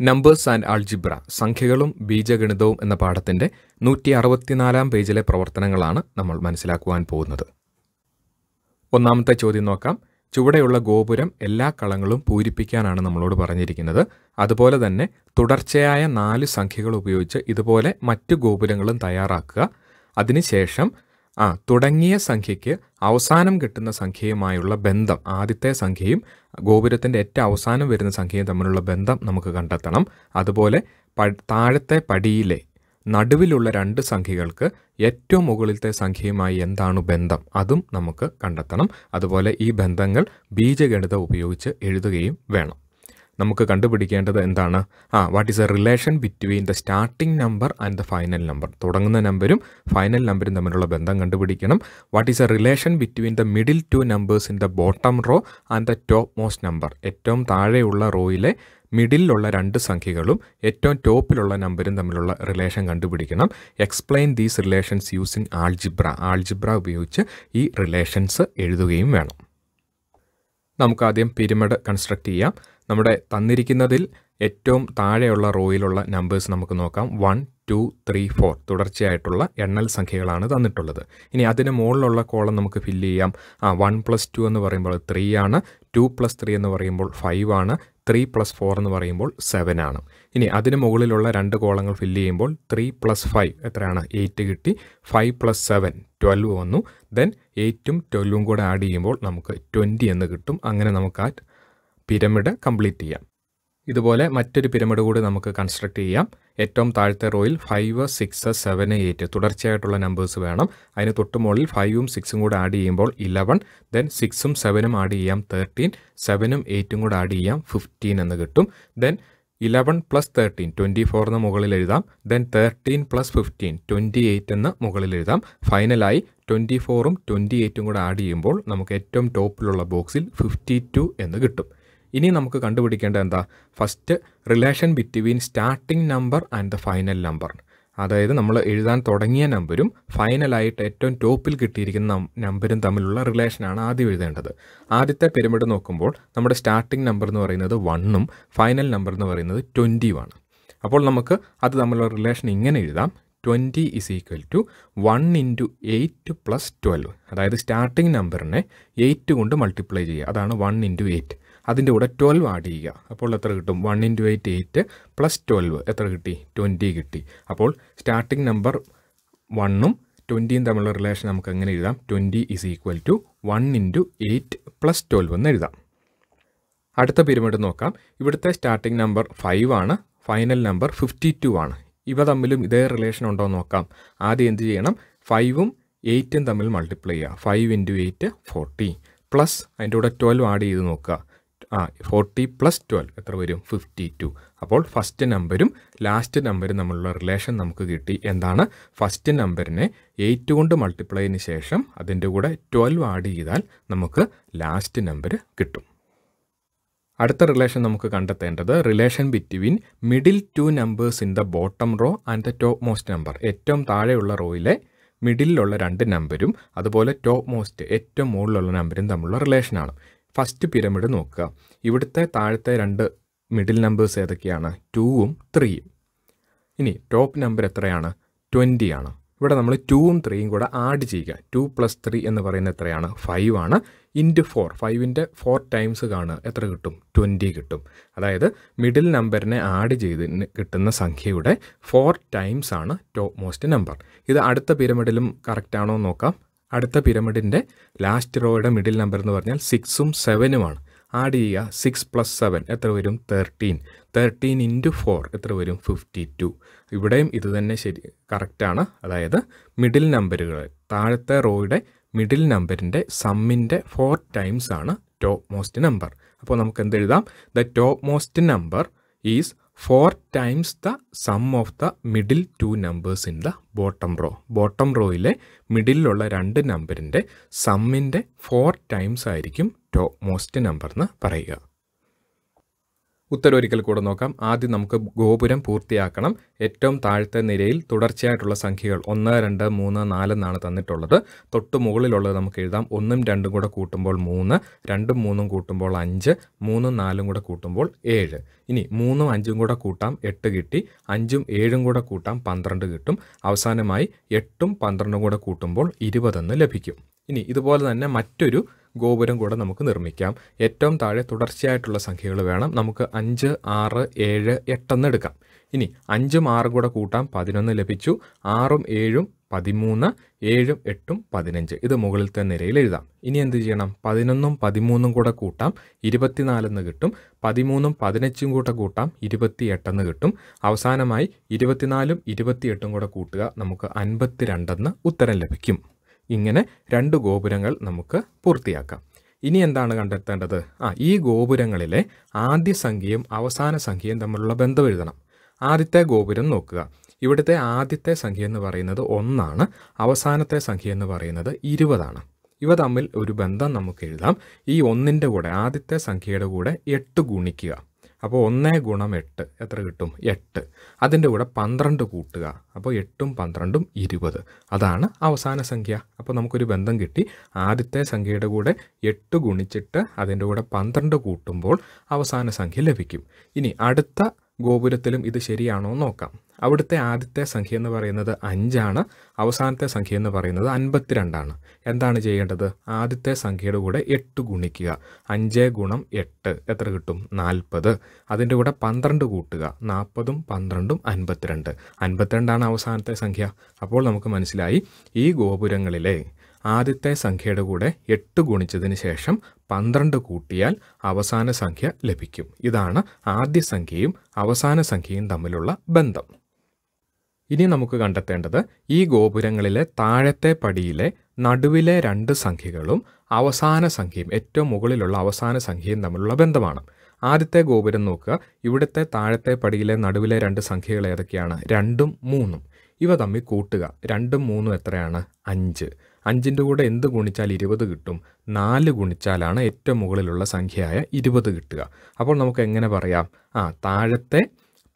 Numbers and algebra സംഖ്യകളും ബീജഗണിതവും എന്ന പാഠത്തിന്റെ നൂറ്റി അറുപത്തിനാലാം പേജിലെ പ്രവർത്തനങ്ങളാണ് നമ്മൾ മനസ്സിലാക്കുവാൻ പോകുന്നത്. ഒന്നാമത്തെ ചോദ്യം നോക്കാം. ചുവടെയുള്ള ഗോപുരം എല്ലാ കളങ്ങളും പൂരിപ്പിക്കാനാണ് നമ്മളോട് പറഞ്ഞിരിക്കുന്നത്. അതുപോലെ തന്നെ തുടർച്ചയായ നാല് സംഖ്യകൾ ഉപയോഗിച്ച് ഇതുപോലെ മറ്റു ഗോപുരങ്ങളും തയ്യാറാക്കുക. അതിനുശേഷം ആ തുടങ്ങിയ സംഖ്യയ്ക്ക് അവസാനം കിട്ടുന്ന സംഖ്യയുമായുള്ള ബന്ധം ആദ്യത്തെ സംഖ്യയും ഗോപുരത്തിന്റെ ഏറ്റവും അവസാനം വരുന്ന സംഖ്യയും തമ്മിലുള്ള ബന്ധം നമുക്ക് കണ്ടെത്തണം. അതുപോലെ താഴത്തെ പടിയിലെ നടുവിലുള്ള രണ്ട് സംഖ്യകൾക്ക് ഏറ്റവും മുകളിലത്തെ സംഖ്യയുമായി എന്താണ് ബന്ധം? അതും നമുക്ക് കണ്ടെത്തണം. അതുപോലെ ഈ ബന്ധങ്ങൾ ബീജഗണിതം ഉപയോഗിച്ച് എഴുതുകയും വേണം. നമുക്ക് കണ്ടുപിടിക്കേണ്ടത് എന്താണ്? ആ what is a relation between the starting number and the final number തുടങ്ങുന്ന നമ്പരും ഫൈനൽ നമ്പരും തമ്മിലുള്ള ബന്ധം കണ്ടുപിടിക്കണം. What is a relation between the middle two numbers in the bottom row and the topmost number ഏറ്റവും താഴെയുള്ള റോയിലെ മിഡിലുള്ള രണ്ട് സംഖ്യകളും ഏറ്റവും ടോപ്പിലുള്ള നമ്പരും തമ്മിലുള്ള റിലേഷൻ കണ്ടുപിടിക്കണം. Explain these relations using algebra algebra ഉപയോഗിച്ച് ഈ റിലേഷൻസ് എഴുതുകയും വേണം. നമുക്കാദ്യം പിരമിഡ് കൺസ്ട്രക്ട് ചെയ്യാം. നമ്മുടെ തന്നിരിക്കുന്നതിൽ ഏറ്റവും താഴെയുള്ള റോയിലുള്ള നമ്പേഴ്സ് നമുക്ക് നോക്കാം. വൺ ടു ത്രീ ഫോർ തുടർച്ചയായിട്ടുള്ള എണ്ണൽ സംഖ്യകളാണ് തന്നിട്ടുള്ളത്. ഇനി അതിന് മുകളിലുള്ള കോളം നമുക്ക് ഫില്ല് ചെയ്യാം. ആ വൺ പ്ലസ് ടു എന്ന് പറയുമ്പോൾ ത്രീ ആണ്. ടു പ്ലസ് ത്രീ എന്ന് പറയുമ്പോൾ ഫൈവ് ആണ്. ത്രീ പ്ലസ് ഫോർ എന്ന് പറയുമ്പോൾ സെവൻ ആണ്. ഇനി അതിന് മുകളിലുള്ള രണ്ട് കോളങ്ങൾ ഫില്ല് ചെയ്യുമ്പോൾ ത്രീ പ്ലസ് ഫൈവ് എത്രയാണ്? എയ്റ്റ് കിട്ടി. ഫൈവ് പ്ലസ് സെവൻ ട്വൽവ് വന്നു. ദെൻ എയ്റ്റും ട്വൽവും കൂടെ ആഡ് ചെയ്യുമ്പോൾ നമുക്ക് ട്വന്റി എന്ന് കിട്ടും. അങ്ങനെ നമുക്ക് ആ പിരമിഡ് കംപ്ലീറ്റ് ചെയ്യാം. ഇതുപോലെ മറ്റൊരു പിരമിഡ് കൂടി നമുക്ക് കൺസ്ട്രക്ട് ചെയ്യാം. ഏറ്റവും താഴത്തെ റോയിൽ ഫൈവ് സിക്സ് സെവൻ എയ്റ്റ് തുടർച്ചയായിട്ടുള്ള നമ്പേഴ്സ് വേണം. അതിന് തൊട്ട് മുകളിൽ ഫൈവും സിക്സും കൂടെ ആഡ് ചെയ്യുമ്പോൾ ഇലവൻ ദെൻ സിക്സും സെവനും ആഡ് ചെയ്യാം തേർട്ടീൻ സെവനും എയ്റ്റും കൂടെ ആഡ് ചെയ്യാം ഫിഫ്റ്റീൻ എന്ന് കിട്ടും. Then eleven plus thirteen twenty ഫോറിന് മുകളിൽ എഴുതാം. Then thirteen plus fifteen twenty eight എന്ന് മുകളിൽ എഴുതാം. ഫൈനലായി ട്വന്റി ഫോറും ട്വന്റി എയ്റ്റും കൂടെ ആഡ് ചെയ്യുമ്പോൾ നമുക്ക് ഏറ്റവും ടോപ്പിലുള്ള ബോക്സിൽ ഫിഫ്റ്റി ടു എന്ന് കിട്ടും. ഇനി നമുക്ക് കണ്ടുപിടിക്കേണ്ട എന്താ? First relation between starting number and the final number അതായത് നമ്മൾ എഴുതാൻ തുടങ്ങിയ നമ്പരും ഫൈനലായിട്ട് ഏറ്റവും ടോപ്പിൽ കിട്ടിയിരിക്കുന്ന നമ്പരും തമ്മിലുള്ള റിലേഷനാണ് ആദ്യം എഴുതേണ്ടത്. ആദ്യത്തെ പിരമിഡ് നോക്കുമ്പോൾ നമ്മുടെ സ്റ്റാർട്ടിംഗ് നമ്പർ എന്ന് പറയുന്നത് വണ്ണും ഫൈനൽ നമ്പർ എന്ന് പറയുന്നത് ട്വന്റിയുമാണ് അപ്പോൾ നമുക്ക് അത് തമ്മിലുള്ള റിലേഷൻ ഇങ്ങനെ എഴുതാം. Twenty is equal to one into eight plus twelve അതായത് സ്റ്റാർട്ടിംഗ് നമ്പറിനെ എയ്റ്റ് കൊണ്ട് മൾട്ടിപ്ലൈ ചെയ്യുക. അതാണ് വൺ ഇന്റു എയ്റ്റ് അതിന്റെ കൂടെ ട്വൽവ് ആഡ് ചെയ്യുക. അപ്പോൾ എത്ര കിട്ടും? One into eight eight plus twelve എത്ര കിട്ടി? ട്വന്റി കിട്ടി. അപ്പോൾ സ്റ്റാർട്ടിംഗ് നമ്പർ വണ്ണും ട്വന്റിയും തമ്മിലുള്ള റിലേഷൻ നമുക്ക് എങ്ങനെ എഴുതാം? Twenty is equal to one into eight plus twelve എന്ന് എഴുതാം. അടുത്ത പിരമിഡ് നോക്കാം. ഇവിടുത്തെ സ്റ്റാർട്ടിംഗ് നമ്പർ ഫൈവ് ആണ്. ഫൈനൽ നമ്പർ ഫിഫ്റ്റി ടു ആണ്. ഇവ തമ്മിലും ഇതേ റിലേഷൻ ഉണ്ടോ നോക്കാം. ആദ്യം എന്ത് ചെയ്യണം? ഫൈവും എയ്റ്റും തമ്മിൽ മൾട്ടിപ്ലൈ ചെയ്യുക. Five into eight forty plus അതിന്റെ കൂടെ ട്വൽവ് ആഡ് ചെയ്ത് നോക്കുക. ആ ഫോർട്ടി പ്ലസ് ട്വൽവ് എത്ര വരും? ഫിഫ്റ്റി ടു അപ്പോൾ ഫസ്റ്റ് നമ്പരും ലാസ്റ്റ് നമ്പരും തമ്മിലുള്ള റിലേഷൻ നമുക്ക് കിട്ടി. എന്താണ്? ഫസ്റ്റ് നമ്പറിനെ എയ്റ്റ് കൊണ്ട് മൾട്ടിപ്ലൈന് ശേഷം അതിന്റെ കൂടെ ട്വൽവ് ആഡ് ചെയ്താൽ നമുക്ക് ലാസ്റ്റ് നമ്പർ കിട്ടും. അടുത്ത റിലേഷൻ നമുക്ക് കണ്ടെത്തേണ്ടത് relation between middle two numbers in the bottom row and the topmost number ഏറ്റവും താഴെയുള്ള റോയിലെ മിഡിലുള്ള രണ്ട് നമ്പരും അതുപോലെ ടോപ്പ് മോസ്റ്റ് ഏറ്റവും മുകളിലുള്ള നമ്പരും തമ്മിലുള്ള റിലേഷനാണ് ഫസ്റ്റ് പിരമിഡ് നോക്കുക. ഇവിടുത്തെ താഴത്തെ രണ്ട് മിഡിൽ നമ്പേഴ്സ് ഏതൊക്കെയാണ്? ടൂവും ത്രീയും ഇനി ടോപ്പ് നമ്പർ എത്രയാണ്? ട്വന്റി ആണ്. ഇവിടെ നമ്മൾ ടൂവും ത്രീയും കൂടെ ആഡ് ചെയ്യുക. ടു പ്ലസ് ത്രീ എന്ന് പറയുന്നത് എത്രയാണ്? ഫൈവ് ആണ്. ഇന്റു ഫോർ ഫൈവിന്റെ ഫോർ ടൈംസ് കാണുക. എത്ര കിട്ടും? ട്വന്റി കിട്ടും. അതായത് മിഡിൽ നമ്പറിനെ ആഡ് ചെയ്ത് കിട്ടുന്ന സംഖ്യയുടെ ഫോർ ടൈംസ് ആണ് ടോപ്പ് മോസ്റ്റ് നമ്പർ ഇത് അടുത്ത പിരമിഡിലും കറക്റ്റ് ആണോ നോക്കാം. അടുത്ത പിരമിഡിന്റെ ലാസ്റ്റ് റോയുടെ മിഡിൽ നമ്പർ എന്ന് പറഞ്ഞാൽ സിക്സും സെവനുമാണ് ആഡ് ചെയ്യുക സിക്സ് പ്ലസ് സെവൻ എത്ര വരും? തേർട്ടീൻ തേർട്ടീൻ ഇന്റു ഫോർ എത്ര വരും? ഫിഫ്റ്റി ടു ഇവിടെയും ഇത് തന്നെ ശരി കറക്റ്റാണ് അതായത് മിഡിൽ നമ്പറുകൾ താഴത്തെ റോയുടെ മിഡിൽ നമ്പറിന്റെ സമ്മിന്റെ ഫോർ ടൈംസ് ആണ് ടോപ്പ് മോസ്റ്റ് നമ്പർ അപ്പോൾ നമുക്ക് എന്ത് എഴുതാം the topmost number is four times the sum of the middle two numbers in the bottom row bottom റോയിലെ മിഡിലുള്ള രണ്ട് നമ്പറിന്റെ സമ്മിന്റെ ഫോർ ടൈംസ് ആയിരിക്കും ടോപ്പ് മോസ്റ്റ് നമ്പർ എന്ന് പറയുക. ഉത്തരം ഒരിക്കൽ കൂടെ നോക്കാം. ആദ്യം നമുക്ക് ഗോപുരം പൂർത്തിയാക്കണം. ഏറ്റവും താഴത്തെ നിരയിൽ തുടർച്ചയായിട്ടുള്ള സംഖ്യകൾ ഒന്ന് രണ്ട് മൂന്ന് നാല് എന്നാണ് തന്നിട്ടുള്ളത്. തൊട്ട് മുകളിലുള്ളത് നമുക്ക് എഴുതാം. ഒന്നും രണ്ടും കൂടെ കൂട്ടുമ്പോൾ മൂന്ന് രണ്ടും മൂന്നും കൂട്ടുമ്പോൾ അഞ്ച് മൂന്നും നാലും കൂടെ കൂട്ടുമ്പോൾ ഏഴ്. ഇനി മൂന്നും അഞ്ചും കൂടെ കൂട്ടാം എട്ട് കിട്ടി. അഞ്ചും ഏഴും കൂടെ കൂട്ടാം പന്ത്രണ്ട് കിട്ടും. അവസാനമായി എട്ടും പന്ത്രണ്ടും കൂടെ കൂട്ടുമ്പോൾ ഇരുപതെന്ന് ലഭിക്കും. ഇനി ഇതുപോലെ തന്നെ മറ്റൊരു ഗോപുരം കൂടെ നമുക്ക് നിർമ്മിക്കാം. ഏറ്റവും താഴെ തുടർച്ചയായിട്ടുള്ള സംഖ്യകൾ വേണം. നമുക്ക് അഞ്ച് ആറ് ഏഴ് എട്ടെന്ന് എടുക്കാം. ഇനി അഞ്ചും ആറും കൂടെ കൂട്ടാം. പതിനൊന്ന് ലഭിച്ചു. ആറും ഏഴും പതിമൂന്ന് ഏഴും എട്ടും പതിനഞ്ച്. ഇത് മുകളിലത്തെ നിരയിൽ എഴുതാം. ഇനി എന്ത് ചെയ്യണം? പതിനൊന്നും പതിമൂന്നും കൂടെ കൂട്ടാം. ഇരുപത്തിനാലെന്ന് കിട്ടും. പതിമൂന്നും പതിനഞ്ചും കൂടെ കൂട്ടാം. ഇരുപത്തിയെട്ടെന്ന് കിട്ടും. അവസാനമായി ഇരുപത്തിനാലും ഇരുപത്തിയെട്ടും കൂടെ കൂട്ടുക. നമുക്ക് അൻപത്തിരണ്ടെന്ന് ഉത്തരം ലഭിക്കും. ഇങ്ങനെ രണ്ട് ഗോപുരങ്ങൾ നമുക്ക് പൂർത്തിയാക്കാം. ഇനി എന്താണ് കണ്ടെത്തേണ്ടത്? ആ ഈ ഗോപുരങ്ങളിലെ ആദ്യ സംഖ്യയും അവസാന സംഖ്യയും തമ്മിലുള്ള ബന്ധം എഴുതണം. ആദ്യത്തെ ഗോപുരം നോക്കുക. ഇവിടുത്തെ ആദ്യത്തെ സംഖ്യ എന്ന് പറയുന്നത് ഒന്നാണ്. അവസാനത്തെ സംഖ്യ എന്ന് പറയുന്നത് ഇരുപതാണ്. ഇവ തമ്മിൽ ഒരു ബന്ധം നമുക്ക് എഴുതാം. ഈ ഒന്നിന്റെ കൂടെ ആദ്യത്തെ സംഖ്യയുടെ കൂടെ എട്ട് ഗുണിക്കുക. അപ്പോൾ ഒന്ന് ഗുണം എട്ട്. എത്ര കിട്ടും? എട്ട്. അതിന്റെ കൂടെ പന്ത്രണ്ട് കൂട്ടുക. അപ്പോൾ എട്ടും പന്ത്രണ്ടും ഇരുപത്. അതാണ് അവസാന സംഖ്യ. അപ്പോൾ നമുക്കൊരു ബന്ധം കിട്ടി. ആദ്യത്തെ സംഖ്യയുടെ കൂടെ എട്ട് ഗുണിച്ചിട്ട് അതിന്റെ കൂടെ പന്ത്രണ്ട് കൂട്ടുമ്പോൾ അവസാന സംഖ്യ ലഭിക്കും. ഇനി അടുത്ത ഗോപുരത്തിലും ഇത് ശരിയാണോ നോക്കാം. അവിടുത്തെ ആദ്യത്തെ സംഖ്യ എന്ന് പറയുന്നത് അഞ്ചാണ്. അവസാനത്തെ സംഖ്യ എന്ന് പറയുന്നത് അൻപത്തിരണ്ടാണ്. എന്താണ് ചെയ്യേണ്ടത്? ആദ്യത്തെ സംഖ്യയുടെ കൂടെ എട്ട് ഗുണിക്കുക. അഞ്ച് ഗുണം എട്ട്. എത്ര കിട്ടും? നാൽപ്പത്. അതിന്റെ കൂടെ പന്ത്രണ്ട് കൂട്ടുക. നാൽപ്പതും പന്ത്രണ്ടും അൻപത്തിരണ്ട്. അൻപത്തിരണ്ടാണ് അവസാനത്തെ സംഖ്യ. അപ്പോൾ നമുക്ക് മനസ്സിലായി ഈ ഗോപുരങ്ങളിലെ ആദ്യത്തെ സംഖ്യയുടെ കൂടെ എട്ട് ഗുണിച്ചതിന് ശേഷം പന്ത്രണ്ട് കൂട്ടിയാൽ അവസാന സംഖ്യ ലഭിക്കും. ഇതാണ് ആദ്യ സംഖ്യയും അവസാന സംഖ്യയും തമ്മിലുള്ള ബന്ധം. ഇനി നമുക്ക് കണ്ടെത്തേണ്ടത് ഈ ഗോപുരങ്ങളിലെ താഴത്തെ പടിയിലെ നടുവിലെ രണ്ട് സംഖ്യകളും അവസാന സംഖ്യയും ഏറ്റവും മുകളിലുള്ള അവസാന സംഖ്യയും തമ്മിലുള്ള ബന്ധമാണ്. ആദ്യത്തെ ഗോപുരം നോക്കുക. ഇവിടുത്തെ താഴത്തെ പടിയിലെ നടുവിലെ രണ്ട് സംഖ്യകൾ ഏതൊക്കെയാണ്? രണ്ടും മൂന്നും. ഇവ തമ്മിൽ കൂട്ടുക. രണ്ടും മൂന്നും എത്രയാണ്? അഞ്ച്. അഞ്ചിന്റെ കൂടെ എന്ത് ഗുണിച്ചാൽ ഇരുപത് കിട്ടും? നാല് ഗുണിച്ചാലാണ് ഏറ്റവും മുകളിലുള്ള സംഖ്യയായ ഇരുപത് കിട്ടുക. അപ്പോൾ നമുക്ക് എങ്ങനെ പറയാം? ആ താഴത്തെ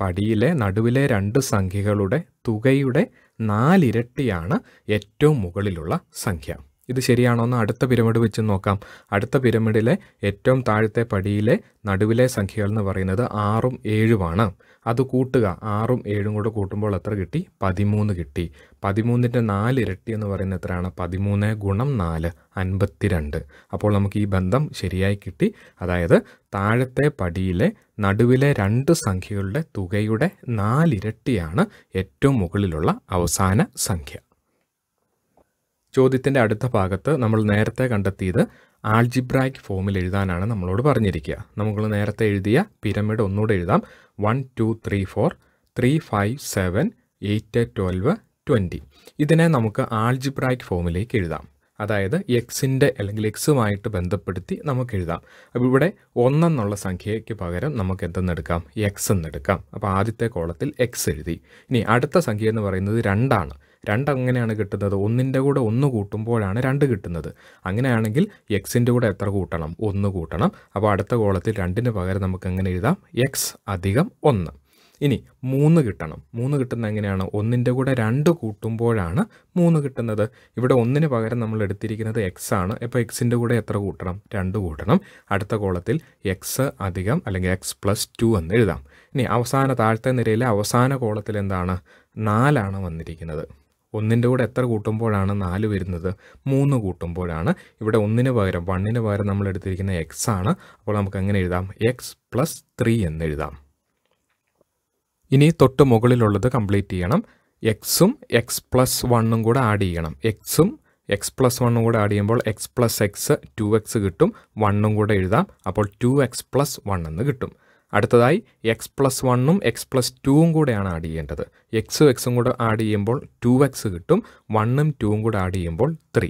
പടിയിലെ നടുവിലെ രണ്ട് സംഖ്യകളുടെ തുകയുടെ നാലിരട്ടിയാണ് ഏറ്റവും മുകളിലുള്ള സംഖ്യ. ഇത് ശരിയാണോ എന്ന് അടുത്ത പിരമിഡ് വെച്ച് നോക്കാം. അടുത്ത പിരമിഡിലെ ഏറ്റവും താഴത്തെ പടിയിലെ നടുവിലെ സംഖ്യകൾ എന്ന് പറയുന്നത് ആറും ഏഴുമാണ്. അത് കൂട്ടുക. ആറും ഏഴും കൂടെ കൂട്ടുമ്പോൾ എത്ര കിട്ടി? പതിമൂന്ന് കിട്ടി. പതിമൂന്നിന്റെ നാല് ഇരട്ടി എന്ന് പറയുന്നത് എത്രയാണ്? പതിമൂന്ന് ഗുണം നാല് അൻപത്തിരണ്ട്. അപ്പോൾ നമുക്ക് ഈ ബന്ധം ശരിയായി കിട്ടി. അതായത് താഴത്തെ പടിയിലെ നടുവിലെ രണ്ട് സംഖ്യകളുടെ തുകയുടെ നാലിരട്ടിയാണ് ഏറ്റവും മുകളിലുള്ള അവസാന സംഖ്യ. ചോദ്യത്തിന്റെ അടുത്ത ഭാഗത്ത് നമ്മൾ നേരത്തെ കണ്ടെത്തിയത് ആൾജിബ്രായിക് ഫോമിൽ എഴുതാനാണ് നമ്മളോട് പറഞ്ഞിരിക്കുക. നമ്മൾ നേരത്തെ എഴുതിയ പിരമിഡ് ഒന്നുകൂടെ എഴുതാം. One two three four three five seven eight twelve twenty ഇതിനെ നമുക്ക് ആൾജിബ്രായിക് ഫോമിലേക്ക് എഴുതാം. അതായത് എക്സിന്റെ അല്ലെങ്കിൽ എക്സുമായിട്ട് ബന്ധപ്പെടുത്തി നമുക്ക് എഴുതാം. അപ്പോൾ ഇവിടെ ഒന്നെന്നുള്ള സംഖ്യയ്ക്ക് പകരം നമുക്ക് എന്തെന്നെടുക്കാം? എക്സ് എന്നെടുക്കാം. അപ്പോൾ ആദ്യത്തെ കോളത്തിൽ എക്സ് എഴുതി. ഇനി അടുത്ത സംഖ്യ എന്ന് പറയുന്നത് രണ്ടാണ്. രണ്ട് എങ്ങനെയാണ് കിട്ടുന്നത്. ഒന്നിന്റെ കൂടെ ഒന്ന് കൂട്ടുമ്പോഴാണ് രണ്ട് കിട്ടുന്നത്. അങ്ങനെയാണെങ്കിൽ എക്സിന്റെ കൂടെ എത്ര കൂട്ടണം? ഒന്ന് കൂട്ടണം. അപ്പോൾ അടുത്ത കോളത്തിൽ രണ്ടിന് പകരം നമുക്ക് എങ്ങനെ എഴുതാം? എക്സ് അധികം ഒന്ന്. ഇനി മൂന്ന് കിട്ടണം. മൂന്ന് കിട്ടുന്ന എങ്ങനെയാണ്? ഒന്നിന്റെ കൂടെ രണ്ട് കൂട്ടുമ്പോഴാണ് മൂന്ന് കിട്ടുന്നത്. ഇവിടെ ഒന്നിന് പകരം നമ്മൾ എടുത്തിരിക്കുന്നത് എക്സ് ആണ്. അപ്പോൾ എക്സിന്റെ കൂടെ എത്ര കൂട്ടണം? രണ്ട് കൂട്ടണം. അടുത്ത കോളത്തിൽ എക്സ് അധികം അല്ലെങ്കിൽ എക്സ് പ്ലസ് ടു എന്ന് എഴുതാം. ഇനി അവസാന താഴത്തെ നിരയിലെ അവസാന കോളത്തിൽ എന്താണ്? നാലാണ് വന്നിരിക്കുന്നത്. ഒന്നിന്റെ കൂടെ എത്ര കൂട്ടുമ്പോഴാണ് നാല് വരുന്നത്? മൂന്ന് കൂട്ടുമ്പോഴാണ്. ഇവിടെ ഒന്നിന് പകരം വണ്ണിന് പകരം നമ്മൾ എടുത്തിരിക്കുന്ന എക്സ് ആണ്. അപ്പോൾ നമുക്ക് എങ്ങനെ എഴുതാം? എക്സ് പ്ലസ് ത്രീ എന്ന് എഴുതാം. ഇനി തൊട്ട് മുകളിലുള്ളത് കംപ്ലീറ്റ് ചെയ്യണം. എക്സും എക്സ് പ്ലസ് വണ്ണും കൂടെ ആഡ് ചെയ്യണം. എക്സും എക്സ് പ്ലസ് വണ്ണും കൂടെ ആഡ് ചെയ്യുമ്പോൾ x plus x two x കിട്ടും. വണ്ണും കൂടെ എഴുതാം. അപ്പോൾ ടു എക്സ് പ്ലസ് വൺ എന്ന് കിട്ടും. അടുത്തതായി എക്സ് പ്ലസ് വണ്ണും എക്സ് പ്ലസ് ടുവും കൂടെയാണ് ആഡ് ചെയ്യേണ്ടത് എക്സും എക്സും കൂടെ ആഡ് ചെയ്യുമ്പോൾ ടു എക്സ് കിട്ടും വണ്ണും ടുവും കൂടെ ആഡ് ചെയ്യുമ്പോൾ ത്രീ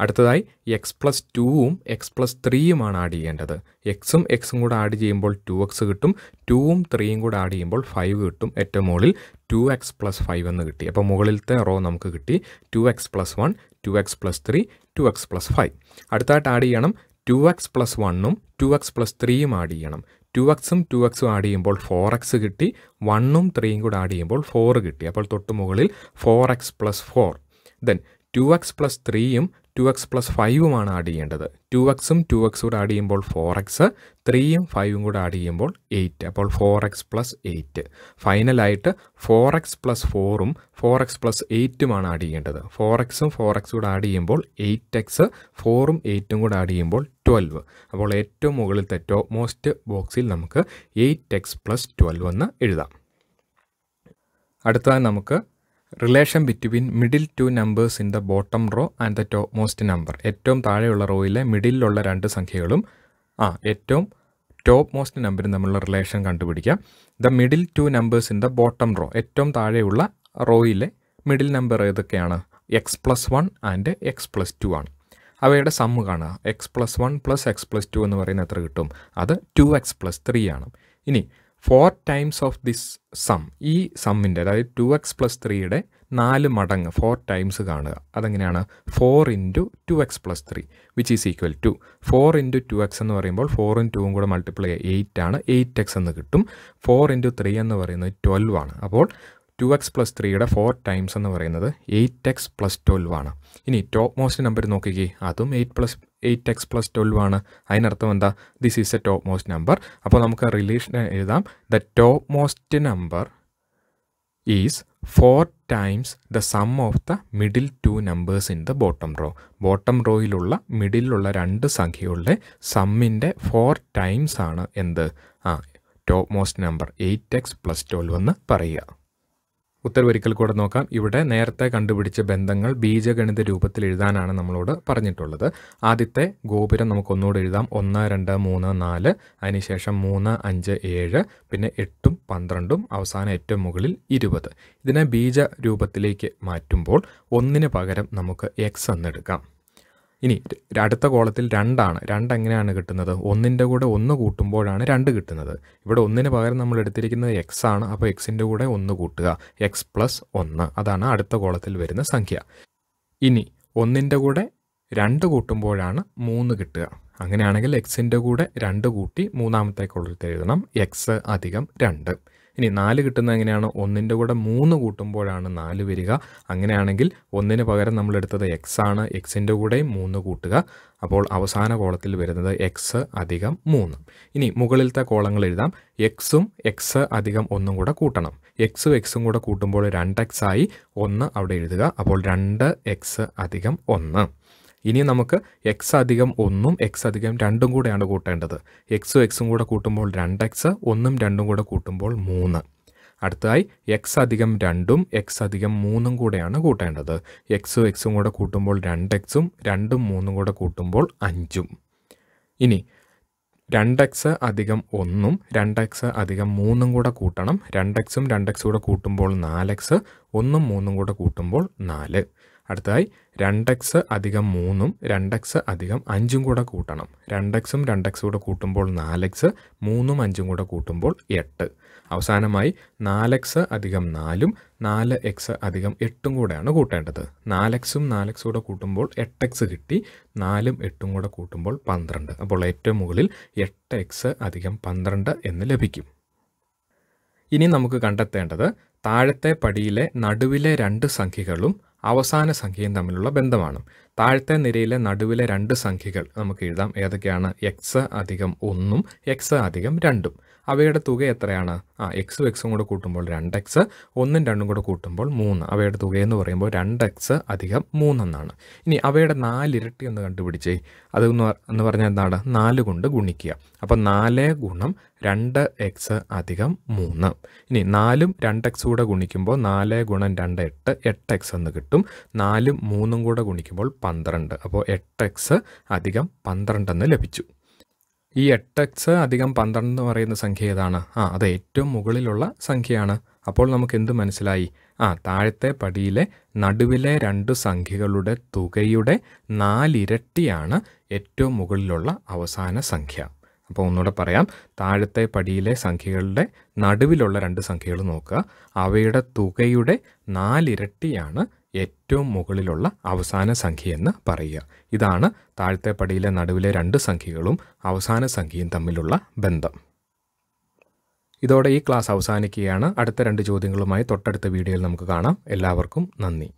അടുത്തതായി എക്സ് പ്ലസ് ടുവും എക്സ് പ്ലസ് ത്രീയുമാണ് ആഡ് ചെയ്യേണ്ടത് എക്സും എക്സും കൂടെ ആഡ് ചെയ്യുമ്പോൾ ടു എക്സ് കിട്ടും ടുവും ത്രീയും കൂടെ ആഡ് ചെയ്യുമ്പോൾ ഫൈവ് കിട്ടും ഏറ്റവും മുകളിൽ ടു എക്സ് പ്ലസ് ഫൈവ് എന്ന് കിട്ടി അപ്പോൾ മുകളിലത്തെ റോ നമുക്ക് കിട്ടി two x plus one two x plus three two x plus five അടുത്തായിട്ട് ആഡ് ചെയ്യണം ടു എക്സ് പ്ലസ് വണ്ണും ടു എക്സ് പ്ലസ് ത്രീയും ആഡ് ചെയ്യണം ടു എക്സും ടു എക്സും ആഡ് ചെയ്യുമ്പോൾ ഫോർ എക്സ് കിട്ടി. വണ്ണും ത്രീയും കൂടെ ആഡ് ചെയ്യുമ്പോൾ ഫോർ കിട്ടി. അപ്പോൾ തൊട്ട് മുകളിൽ four x plus four then two x plus ത്രീയും ടു എക്സ് പ്ലസ് ഫൈവുമാണ് ആഡ് ചെയ്യേണ്ടത്. ടു എക്സും ടു എക്സ് കൂടെ ആഡ് ചെയ്യുമ്പോൾ ഫോർ എക്സ് ത്രീയും ഫൈവും കൂടെ ആഡ് ചെയ്യുമ്പോൾ എയ്റ്റ് അപ്പോൾ ഫോർ എക്സ് പ്ലസ് എയ്റ്റ് ഫൈനലായിട്ട് ഫോർ എക്സ് പ്ലസ് ഫോറും ഫോർ എക്സ് പ്ലസ് എയ്റ്റുമാണ് ആഡ് ചെയ്യേണ്ടത്. ഫോർ എക്സും ഫോർ എക്സ് കൂടെ ആഡ് ചെയ്യുമ്പോൾ എയ്റ്റ് എക്സ് ഫോറും എയ്റ്റും കൂടെ ആഡ് ചെയ്യുമ്പോൾ ട്വൽവ് അപ്പോൾ ഏറ്റവും മുകളിലത്തെ തെറ്റോ മോസ്റ്റ് ബോക്സിൽ നമുക്ക് എയ്റ്റ് എക്സ് പ്ലസ് ട്വൽവ് എന്ന് എഴുതാം. അടുത്തതായി നമുക്ക് relation between middle two numbers in the bottom row and the top most number ഏറ്റവും താഴെയുള്ള റോയിലെ മിഡിലുള്ള രണ്ട് സംഖ്യകളും ആ ഏറ്റവും ടോപ്പ് മോസ്റ്റ് നമ്പറും തമ്മിലുള്ള റിലേഷൻ കണ്ടുപിടിക്കാം. The middle two numbers in the bottom row ഏറ്റവും താഴെയുള്ള റോയിലെ മിഡിൽ നമ്പർ ഏതൊക്കെയാണ്? X plus one and x plus two ആണ്. അവയുടെ സമ്മ് കാണുക. X plus one plus x plus two എന്ന് പറയുന്നത് എത്ര കിട്ടും? അത് ടു എക്സ് പ്ലസ് ത്രീ ആണ്. ഇനി four times of this sum ഈ സമ്മിന്റെ അതായത് ടു എക്സ് പ്ലസ് ത്രീയുടെ നാല് മടങ്ങ് ഫോർ ടൈംസ് കാണുക. അതെങ്ങനെയാണ്? Four into two x plus three which is equal to four into two x എന്ന് പറയുമ്പോൾ ഫോറും ടൂവും കൂടെ മൾട്ടിപ്ലൈ എയ്റ്റ് ആണ് എയ്റ്റ് എക്സ് എന്ന് കിട്ടും. ഫോർ ഇന്റു ത്രീ എന്ന് പറയുന്നത് ട്വൽവ് ആണ്. അപ്പോൾ ടു എക്സ് പ്ലസ് ത്രീയുടെ ഫോർ ടൈംസ് എന്ന് പറയുന്നത് എയ്റ്റ് എക്സ് പ്ലസ് ട്വൽവ് ആണ്. ഇനി ടോപ്പ് മോസ്റ്റ് നമ്പർ നോക്കിക്കേ അതും eight plus eight x plus twelve ആണ്. അതിനർത്ഥം എന്താ? This is a top most number അപ്പോൾ നമുക്ക് റിലേഷൻ എഴുതാം. The top most number is four times the sum of the middle two numbers in the bottom row bottom റോയിലുള്ള മിഡിലുള്ള രണ്ട് സംഖ്യകളുടെ സമ്മിന്റെ ഫോർ ടൈംസ് ആണ് എന്ത്? ആ top most number eight x plus twelve എന്ന് പറയുക. ഉത്തരവൊരിക്കൽ കൂടെ നോക്കാം. ഇവിടെ നേരത്തെ കണ്ടുപിടിച്ച ബന്ധങ്ങൾ ബീജഗണിത രൂപത്തിൽ എഴുതാനാണ് നമ്മളോട് പറഞ്ഞിട്ടുള്ളത്. ആദ്യത്തെ ഗോപുരം നമുക്ക് ഒന്നുകൂടെ എഴുതാം. ഒന്ന് രണ്ട് മൂന്ന് നാല്. അതിനുശേഷം മൂന്ന് അഞ്ച് ഏഴ്. പിന്നെ എട്ടും പന്ത്രണ്ടും. അവസാനം ഏറ്റവും മുകളിൽ ഇരുപത്. ഇതിനെ ബീജ രൂപത്തിലേക്ക് മാറ്റുമ്പോൾ ഒന്നിന് പകരം നമുക്ക് എക്സ് എന്നെടുക്കാം ഇനി അടുത്ത കോളത്തിൽ രണ്ടാണ്. രണ്ട് എങ്ങനെയാണ് കിട്ടുന്നത്? ഒന്നിന്റെ കൂടെ ഒന്ന് കൂട്ടുമ്പോഴാണ് രണ്ട് കിട്ടുന്നത്. ഇവിടെ ഒന്നിന് പകരം നമ്മൾ എടുത്തിരിക്കുന്നത് എക്സ് ആണ്. അപ്പോൾ എക്സിന്റെ കൂടെ ഒന്ന് കൂട്ടുക. എക്സ് പ്ലസ് ഒന്ന്. അതാണ് അടുത്ത കോളത്തിൽ വരുന്ന സംഖ്യ. ഇനി ഒന്നിന്റെ കൂടെ രണ്ട് കൂട്ടുമ്പോഴാണ് മൂന്ന് കിട്ടുക. അങ്ങനെയാണെങ്കിൽ എക്സിന്റെ കൂടെ രണ്ട് കൂട്ടി മൂന്നാമത്തെ കോളത്തിൽ എഴുതണം. എക്സ് അധികം രണ്ട്. ഇനി നാല് കിട്ടുന്നത് എങ്ങനെയാണ്? ഒന്നിന്റെ കൂടെ മൂന്ന് കൂട്ടുമ്പോഴാണ് നാല് വരിക. അങ്ങനെയാണെങ്കിൽ ഒന്നിന് പകരം നമ്മൾ എടുത്തത് എക്സ് ആണ്. എക്സിന്റെ കൂടെ മൂന്ന് കൂട്ടുക. അപ്പോൾ അവസാന കോളത്തിൽ വരുന്നത് എക്സ് അധികം മൂന്ന്. ഇനി മുകളിലത്തെ കോളങ്ങൾ എഴുതാം. എക്സും എക്സ് അധികം ഒന്നും കൂടെ കൂട്ടണം. എക്സും എക്സും കൂടെ കൂട്ടുമ്പോൾ രണ്ട് എക്സ് ആയി ഒന്ന് അവിടെ എഴുതുക. അപ്പോൾ രണ്ട് എക്സ് അധികം ഒന്ന്. ഇനി നമുക്ക് എക്സ് അധികം ഒന്നും എക്സ് അധികം രണ്ടും കൂടെയാണ് കൂട്ടേണ്ടത്. എക്സും എക്സും കൂടെ കൂട്ടുമ്പോൾ രണ്ട് എക്സ് ഒന്നും രണ്ടും കൂടെ കൂട്ടുമ്പോൾ മൂന്ന്. അടുത്തതായി എക്സ് അധികം രണ്ടും എക്സ് അധികം മൂന്നും കൂടെയാണ് കൂട്ടേണ്ടത്. എക്സും എക്സും കൂടെ കൂട്ടുമ്പോൾ രണ്ട് എക്സും രണ്ടും മൂന്നും കൂടെ കൂട്ടുമ്പോൾ അഞ്ചും. ഇനി രണ്ട് എക്സ് അധികം ഒന്നും രണ്ട് എക്സ് അധികം മൂന്നും കൂടെ കൂട്ടണം. രണ്ട് എക്സും രണ്ട് എക്സ് കൂടെ കൂട്ടുമ്പോൾ നാല് എക്സ് ഒന്നും മൂന്നും കൂടെ കൂട്ടുമ്പോൾ നാല്. അടുത്തതായി രണ്ട് എക്സ് അധികം മൂന്നും രണ്ട് എക്സ് അധികം അഞ്ചും കൂടെ കൂട്ടണം. രണ്ട് എക്സും രണ്ട് എക്സ് കൂടെ കൂട്ടുമ്പോൾ നാല് എക്സ് മൂന്നും അഞ്ചും കൂടെ കൂട്ടുമ്പോൾ എട്ട്. അവസാനമായി നാല് എക്സ് അധികം നാലും നാല് എക്സ് അധികം എട്ടും കൂടെയാണ് കൂട്ടേണ്ടത്. നാല് എക്സും നാല് എക്സ് കൂടെ കൂട്ടുമ്പോൾ എട്ട് എക്സ് കിട്ടി നാലും എട്ടും കൂടെ കൂട്ടുമ്പോൾ പന്ത്രണ്ട്. അപ്പോൾ ഏറ്റവും മുകളിൽ എട്ട് എക്സ് അധികം പന്ത്രണ്ട് എന്ന് ലഭിക്കും. ഇനി നമുക്ക് കണ്ടെത്തേണ്ടത് താഴത്തെ പടിയിലെ നടുവിലെ രണ്ട് സംഖ്യകളും അവസാന സംഖ്യയും തമ്മിലുള്ള ബന്ധമാണ്. താഴത്തെ നിരയിലെ നടുവിലെ രണ്ട് സംഖ്യകൾ നമുക്ക് എഴുതാം. ഏതൊക്കെയാണ്? എക്സ് അധികം ഒന്നും എക്സ് അധികം രണ്ടും. അവയുടെ തുക എത്രയാണ്? ആ എക്സും എക്സും കൂടെ കൂട്ടുമ്പോൾ രണ്ട് എക്സ് ഒന്നും രണ്ടും കൂടെ കൂട്ടുമ്പോൾ മൂന്ന്. അവയുടെ തുക എന്ന് പറയുമ്പോൾ രണ്ട് എക്സ് അധികം മൂന്നെന്നാണ്. ഇനി അവയുടെ നാലിരട്ടി എന്ന് കണ്ടുപിടിച്ചേ. അത് എന്ന് പറഞ്ഞാൽ എന്താണ്? നാല് കൊണ്ട് ഗുണിക്കുക. അപ്പം നാല് ഗുണം രണ്ട് എക്സ് അധികം മൂന്ന്. ഇനി നാലും രണ്ട് എക്സ് കൂടെ ഗുണിക്കുമ്പോൾ നാല് ഗുണം രണ്ട് എട്ട് എട്ട് എക്സ് എന്ന് കിട്ടും. നാലും മൂന്നും കൂടെ ഗുണിക്കുമ്പോൾ പന്ത്രണ്ട്. അപ്പോൾ എട്ട് എക്സ് അധികം പന്ത്രണ്ട് എന്ന് ലഭിച്ചു. ഈ എട്ട് എക്സ് അധികം പന്ത്രണ്ട് എന്ന് പറയുന്ന സംഖ്യ ഏതാണ്? ആ അത് ഏറ്റവും മുകളിലുള്ള സംഖ്യയാണ്. അപ്പോൾ നമുക്ക് എന്ത് മനസ്സിലായി? ആ താഴത്തെ പടിയിലെ നടുവിലെ രണ്ട് സംഖ്യകളുടെ തുകയുടെ നാലിരട്ടിയാണ് ഏറ്റവും മുകളിലുള്ള അവസാന സംഖ്യ. അപ്പോൾ ഒന്നുകൂടെ പറയാം. താഴത്തെ പടിയിലെ സംഖ്യകളുടെ നടുവിലുള്ള രണ്ട് സംഖ്യകൾ നോക്കുക. അവയുടെ തുകയുടെ നാലിരട്ടിയാണ് ഏറ്റവും മുകളിലുള്ള അവസാന സംഖ്യ എന്ന് പറയുക. ഇതാണ് പടിയിലെ നടുവിലെ രണ്ട് സംഖ്യകളും അവസാന സംഖ്യയും തമ്മിലുള്ള ബന്ധം. ഇതോടെ ഈ ക്ലാസ് അവസാനിക്കുകയാണ്. അടുത്ത രണ്ട് ചോദ്യങ്ങളുമായി തൊട്ടടുത്ത വീഡിയോയിൽ നമുക്ക് കാണാം. എല്ലാവർക്കും നന്ദി.